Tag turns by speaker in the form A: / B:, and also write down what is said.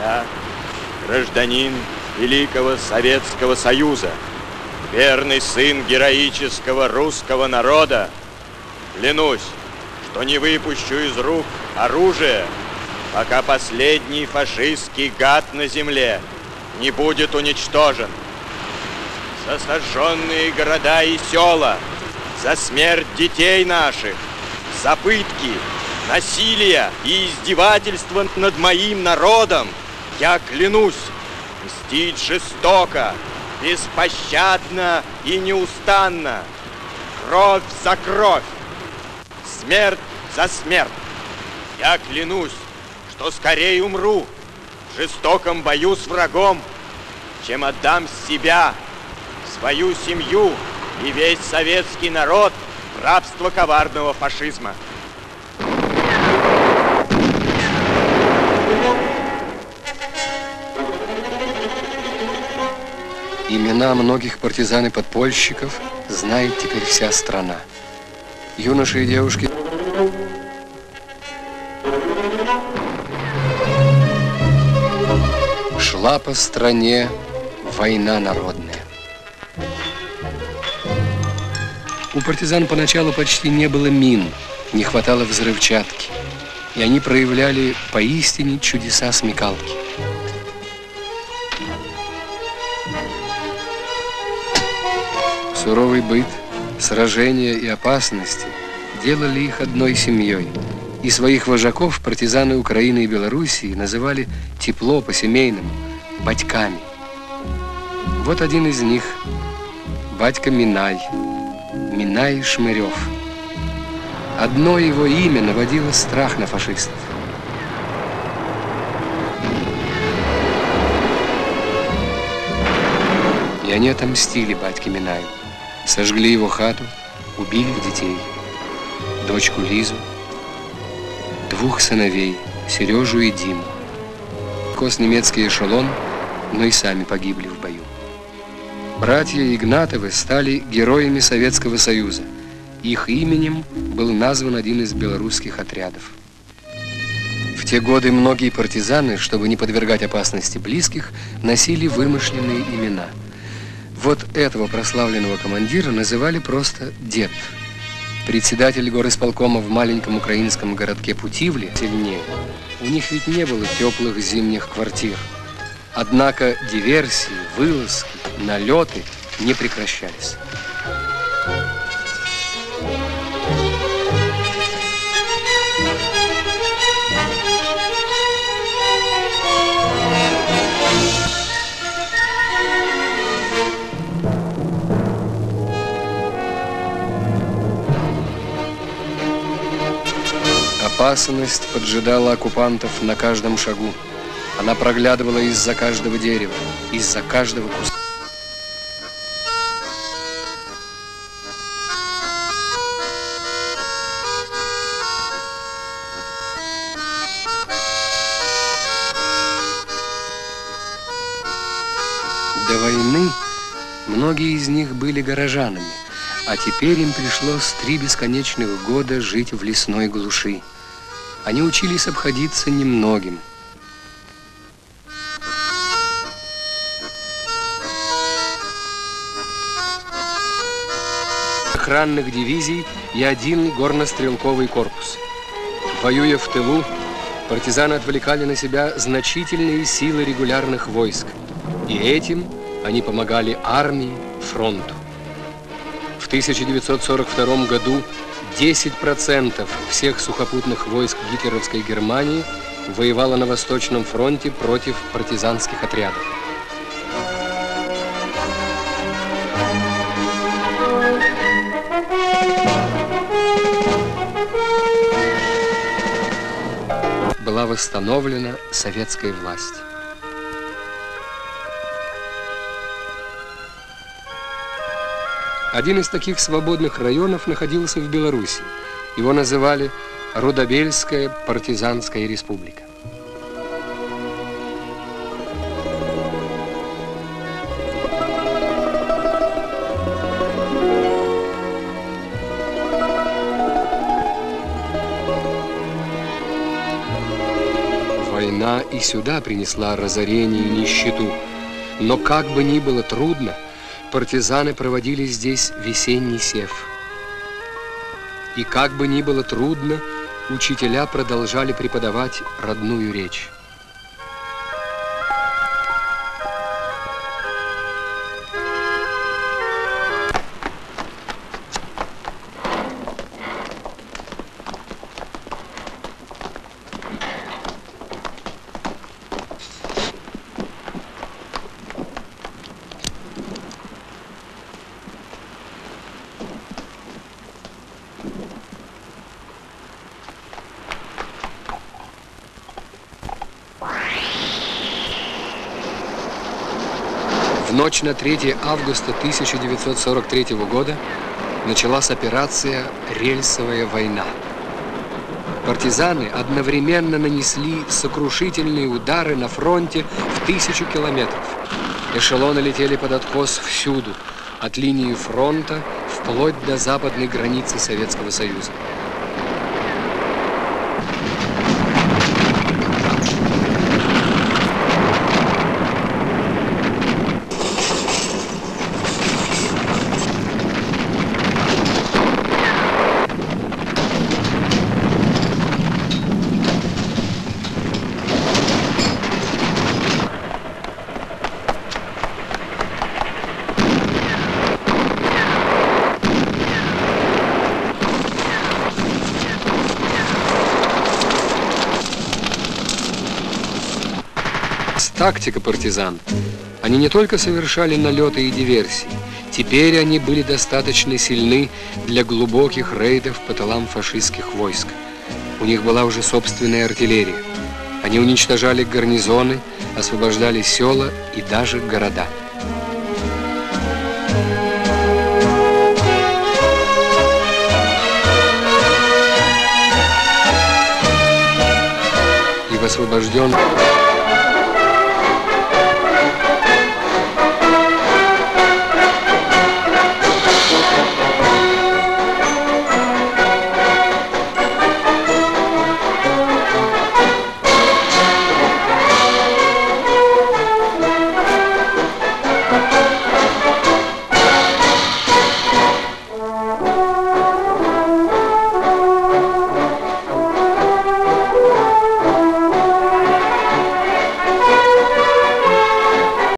A: Я гражданин Великого Советского Союза, верный сын героического русского народа, клянусь, что не выпущу из рук оружие, пока последний фашистский гад на земле не будет уничтожен. За сожженные города и села, за смерть детей наших, за пытки, насилие и издевательство над моим народом, я клянусь мстить жестоко, беспощадно и неустанно, кровь за кровь, смерть за смерть. Я клянусь, что скорее умру в жестоком бою с врагом, чем отдам себя, свою семью и весь советский народ в рабство коварного фашизма.
B: Имена многих партизан и подпольщиков знает теперь вся страна. Юноши и девушки шла по стране война народная. У партизан поначалу почти не было мин, не хватало взрывчатки, и они проявляли поистине чудеса смекалки. Суровый быт, сражения и опасности делали их одной семьей. И своих вожаков партизаны Украины и Белоруссии называли тепло по-семейному, батьками. Вот один из них, батька Минай, Минай Шмырев. Одно его имя наводило страх на фашистов. И они отомстили батьке Минаю. Сожгли его хату, убили детей. Дочку Лизу, двух сыновей, Сережу и Диму. Кос немецкий эшелон, но и сами погибли в бою. Братья Игнатовы стали героями Советского Союза. Их именем был назван один из белорусских отрядов. В те годы многие партизаны, чтобы не подвергать опасности близких, носили вымышленные имена – вот этого прославленного командира называли просто «дед». Председатель горисполкома в маленьком украинском городке Путивле сильнее. У них ведь не было теплых зимних квартир. Однако диверсии, вылазки, налеты не прекращались. Опасность поджидала оккупантов на каждом шагу. Она проглядывала из-за каждого дерева, из-за каждого куска. До войны многие из них были горожанами, а теперь им пришлось три бесконечных года жить в лесной глуши. Они учились обходиться немногим. охранных дивизий и один горнострелковый корпус. Воюя в тылу, партизаны отвлекали на себя значительные силы регулярных войск. И этим они помогали армии, фронту. В 1942 году 10% всех сухопутных войск гитлеровской Германии воевало на Восточном фронте против партизанских отрядов. Была восстановлена советская власть. Один из таких свободных районов находился в Беларуси. Его называли Рудобельская партизанская республика. Война и сюда принесла разорение и нищету. Но как бы ни было трудно, партизаны проводили здесь весенний сев. И как бы ни было трудно, учителя продолжали преподавать родную речь. Ночь на 3 августа 1943 года началась операция «Рельсовая война». Партизаны одновременно нанесли сокрушительные удары на фронте в тысячу километров. Эшелоны летели под откос всюду, от линии фронта вплоть до западной границы Советского Союза. Тактика партизан. Они не только совершали налеты и диверсии, теперь они были достаточно сильны для глубоких рейдов по тылам фашистских войск. У них была уже собственная артиллерия. Они уничтожали гарнизоны, освобождали села и даже города. И в